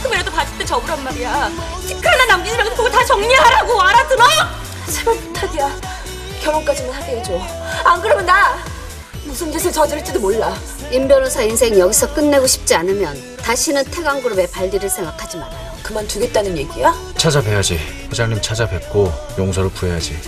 조금이라도 받을 때 접으란 말이야. 티크 하나 남기지 말고 그거 다 정리하라고 알아들어? 제발 부탁이야. 결혼까지만 하게 해줘. 안 그러면 나 무슨 짓을 저지를지도 몰라. 임 변호사 인생 여기서 끝내고 싶지 않으면 다시는 태광그룹에 발디를 생각하지 말아요. 그만두겠다는 얘기야? 찾아뵈야지. 회장님 찾아뵙고 용서를 구해야지.